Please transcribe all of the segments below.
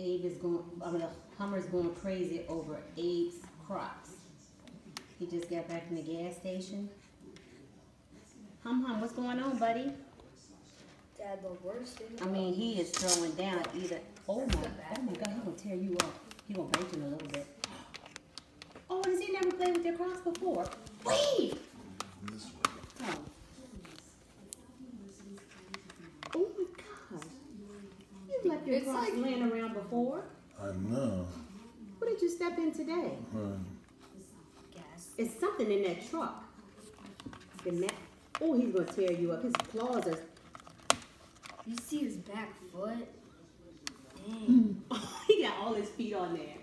Abe is going, I mean, Hummer's going crazy over Abe's Crocs. He just got back from the gas station. Hum Hum, what's going on, buddy? Dad, the worst thing. I mean, he is throwing down either. Oh my, oh my God, he gonna tear you up. He gonna break you in a little bit. Oh, has he never played with your Crocs before? Wait. This way. Oh. Oh my God. You've left your It's Crocs like- laying around before. I know. What did you step in today? Huh. It's something in that truck. The oh, he's gonna tear you up. His claws are. You see his back foot? Dang. he got all his feet on there.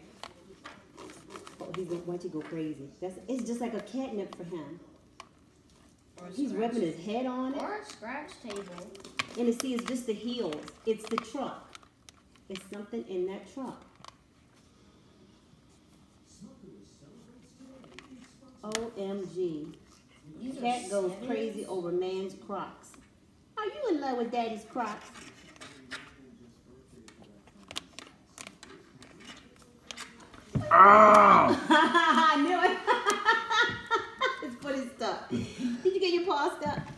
Oh, he's gonna watch you go crazy. That's it's just like a catnip for him. Or He's scratch- rubbing his head on it, Or a scratch table. and it see it's just the heels. It's the truck. It's something in that truck. OMG. These Cat goes crazy over man's Crocs. Are you in love with daddy's Crocs? Ah! I knew it. it's funny stuff. Did you get your paw stuck?